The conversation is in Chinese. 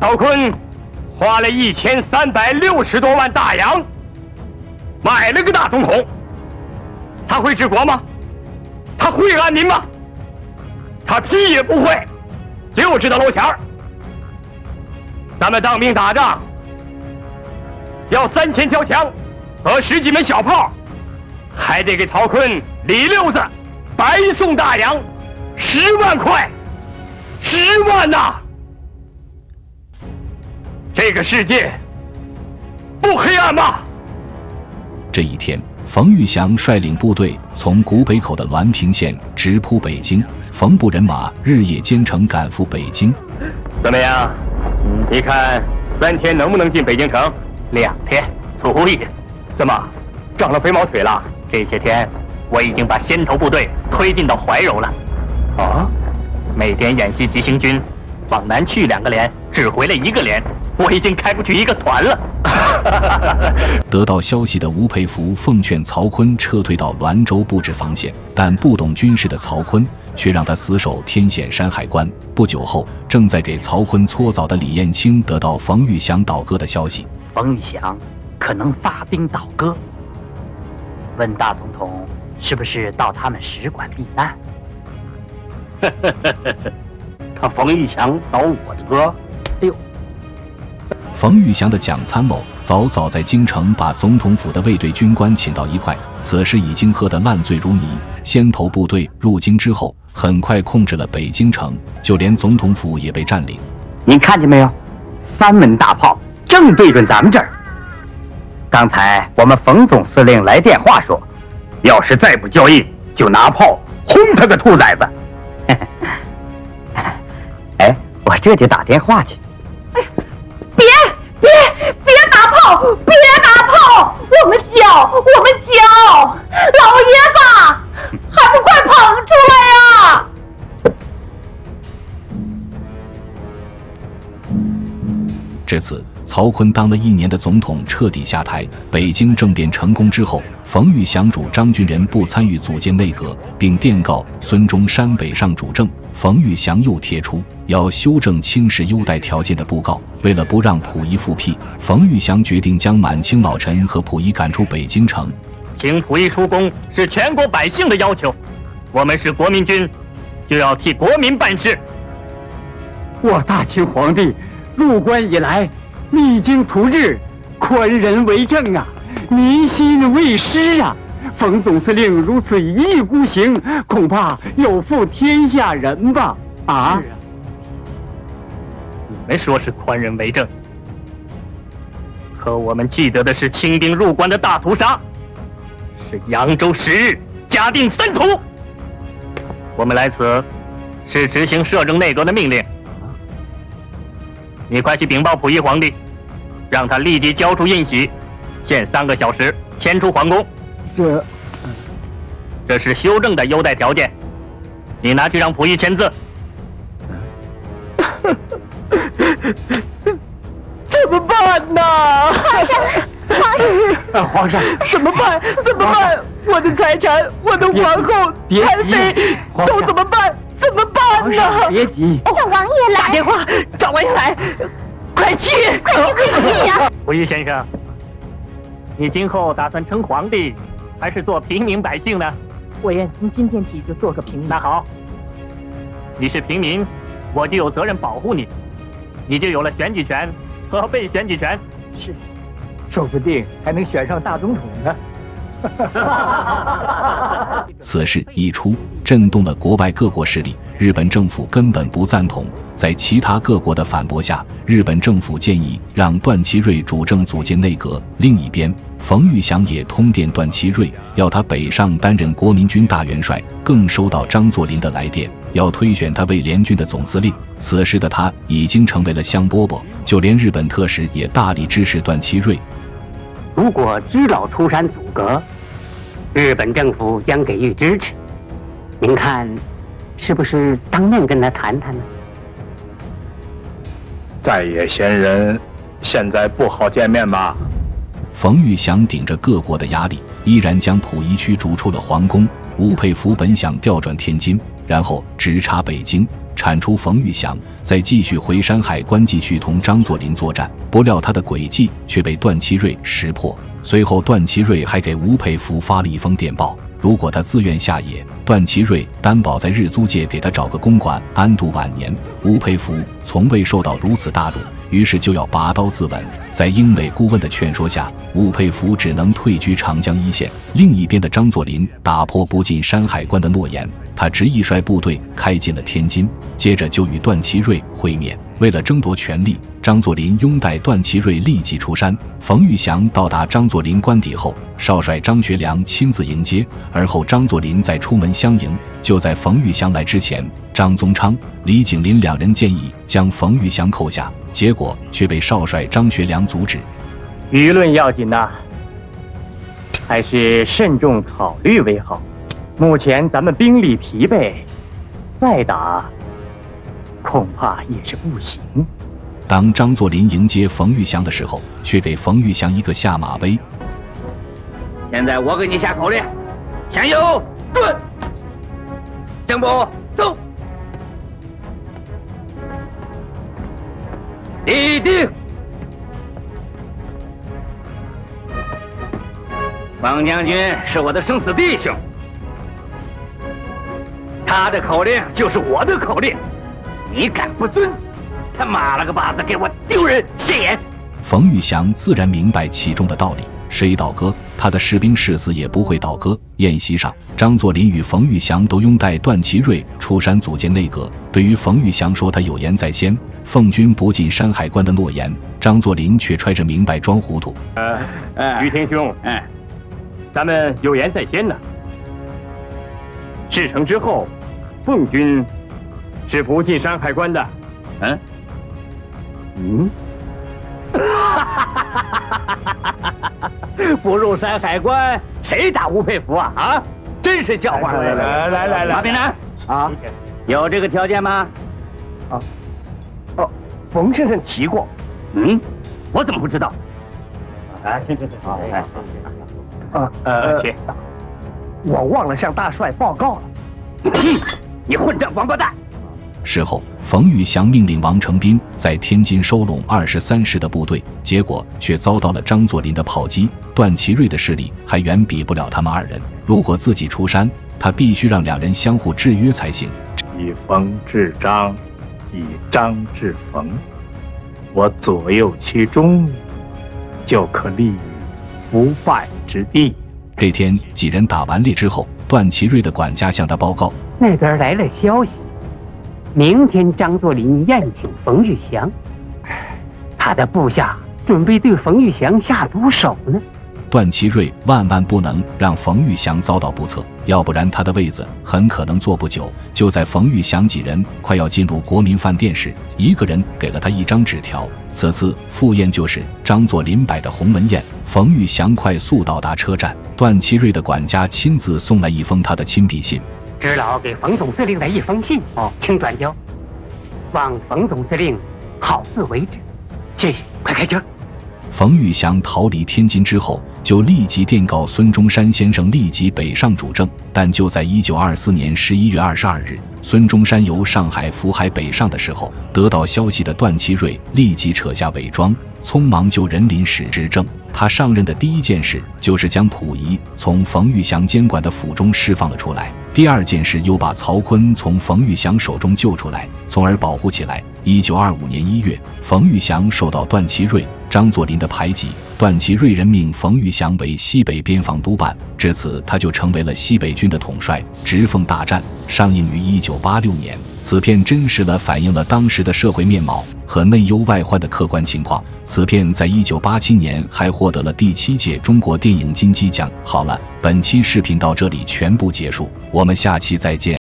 曹锟花了一千三百六十多万大洋买了个大总统，他会治国吗？他会安民吗？他屁也不会，就知道搂钱儿。咱们当兵打仗，要三千条枪和十几门小炮，还得给曹锟、李六子白送大洋十万块，十万呐！这个世界不黑暗吗？这一天，冯玉祥率领部队从古北口的滦平县直扑北京，冯部人马日夜兼程赶赴北京。怎么样？你看三天能不能进北京城？两天足矣。怎么长了肥毛腿了？这些天我已经把先头部队推进到怀柔了。啊？每天演习急行军，往南去两个连，只回来一个连，我已经开不去一个团了。得到消息的吴佩孚奉劝曹锟撤退到滦州布置防线，但不懂军事的曹锟却让他死守天险山海关。不久后，正在给曹锟搓澡的李彦清得到冯玉祥倒戈的消息。冯玉祥可能发兵倒戈，问大总统是不是到他们使馆避难？他冯玉祥倒我的戈？冯玉祥的蒋参谋早早在京城把总统府的卫队军官请到一块，此时已经喝得烂醉如泥。先头部队入京之后，很快控制了北京城，就连总统府也被占领。您看见没有？三门大炮正对准咱们这儿。刚才我们冯总司令来电话说，要是再不交易，就拿炮轰他个兔崽子！哎，我这就打电话去。别拿炮！我们交，我们交！老爷子，还不快捧出来呀！这次，曹锟当了一年的总统彻底下台。北京政变成功之后，冯玉祥主张军人不参与组建内阁，并电告孙中山北上主政。冯玉祥又贴出要修正清室优待条件的布告。为了不让溥仪复辟，冯玉祥决定将满清老臣和溥仪赶出北京城。请溥仪出宫是全国百姓的要求，我们是国民军，就要替国民办事。我大清皇帝入关以来，励精图治，宽仁为政啊，民心未失啊。冯总司令如此一意孤行，恐怕有负天下人吧？啊！你们说是宽仁为政，可我们记得的是清兵入关的大屠杀，是扬州十日，嘉定三屠。我们来此是执行摄政内阁的命令。你快去禀报溥仪皇帝，让他立即交出印玺，限三个小时迁出皇宫。这，这是修正的优待条件，你拿去让溥仪签字。怎么办呢？皇上，皇上，怎么办？怎么办？我的财产，我的皇后、太妃都怎么办？怎么办呢？别急，叫王爷来打电话找王爷来，快去，快去，快去呀！溥仪先生，你今后打算称皇帝，还是做平民百姓呢？我愿从今天起就做个平民。那好，你是平民，我就有责任保护你，你就有了选举权和被选举权。是，说不定还能选上大总统呢。此事一出，震动了国外各国势力。日本政府根本不赞同，在其他各国的反驳下，日本政府建议让段祺瑞主政组建内阁。另一边，冯玉祥也通电段祺瑞，要他北上担任国民军大元帅，更收到张作霖的来电，要推选他为联军的总司令。此时的他已经成为了香饽饽，就连日本特使也大力支持段祺瑞。如果知老出山阻隔，日本政府将给予支持。您看，是不是当面跟他谈谈呢？在野贤人，现在不好见面吧？冯玉祥顶着各国的压力，依然将溥仪驱逐出了皇宫。吴佩孚本想调转天津，然后直插北京，铲除冯玉祥，再继续回山海关继续同张作霖作战。不料他的诡计却被段祺瑞识破。随后，段祺瑞还给吴佩孚发了一封电报：如果他自愿下野，段祺瑞担保在日租界给他找个公馆安度晚年。吴佩孚从未受到如此大辱。于是就要拔刀自刎。在英美顾问的劝说下，吴佩孚只能退居长江一线。另一边的张作霖打破不进山海关的诺言，他执意率部队开进了天津，接着就与段祺瑞会面。为了争夺权力，张作霖拥戴段祺瑞立即出山。冯玉祥到达张作霖官邸后，少帅张学良亲自迎接，而后张作霖再出门相迎。就在冯玉祥来之前，张宗昌、李景林两人建议将冯玉祥扣下。结果却被少帅张学良阻止。舆论要紧呐，还是慎重考虑为好。目前咱们兵力疲惫，再打恐怕也是不行。当张作霖迎接冯玉祥的时候，却给冯玉祥一个下马威。现在我给你下口令：向右转，正步走。立定！方将军是我的生死弟兄，他的口令就是我的口令，你敢不尊？他妈了个巴子，给我丢人现眼！冯玉祥自然明白其中的道理。谁倒戈，他的士兵誓死也不会倒戈。宴席上，张作霖与冯玉祥都拥戴段祺瑞出山组建内阁。对于冯玉祥说他有言在先，奉军不进山海关的诺言，张作霖却揣着明白装糊涂。呃，于天兄，嗯，咱们有言在先呢。事成之后，奉军是不进山海关的。嗯，嗯。不入山海关，谁打吴佩孚啊？啊，真是笑话！来来来来来，马炳南啊，有这个条件吗？啊，哦，冯先生提过。嗯，我怎么不知道？哎，行行行，好，来，啊呃，请。我忘了向大帅报告了。你混账王八蛋！事后，冯玉祥命令王承斌在天津收拢二十三师的部队，结果却遭到了张作霖的炮击。段祺瑞的势力还远比不了他们二人。如果自己出山，他必须让两人相互制约才行。以冯制张，以张制冯，我左右其中，就可立于不败之地。这天，几人打完猎之后，段祺瑞的管家向他报告，那边来了消息。明天，张作霖宴请冯玉祥，他的部下准备对冯玉祥下毒手呢。段祺瑞万万不能让冯玉祥遭到不测，要不然他的位子很可能坐不久。就在冯玉祥几人快要进入国民饭店时，一个人给了他一张纸条。此次赴宴就是张作霖摆的鸿门宴。冯玉祥快速到达车站，段祺瑞的管家亲自送来一封他的亲笔信。知老给冯总司令的一封信哦，请转交。望冯总司令好自为之，谢谢。快开车。冯玉祥逃离天津之后，就立即电告孙中山先生立即北上主政。但就在1924年11月22日，孙中山由上海福海北上的时候，得到消息的段祺瑞立即扯下伪装，匆忙就任临时执政。他上任的第一件事就是将溥仪从冯玉祥监管的府中释放了出来。第二件事，又把曹锟从冯玉祥手中救出来，从而保护起来。一九二五年一月，冯玉祥受到段祺瑞、张作霖的排挤，段祺瑞任命冯玉祥为西北边防督办，至此他就成为了西北军的统帅。直奉大战上映于一九八六年，此片真实的反映了当时的社会面貌和内忧外患的客观情况。此片在一九八七年还获得了第七届中国电影金鸡奖。好了，本期视频到这里全部结束，我们下期再见。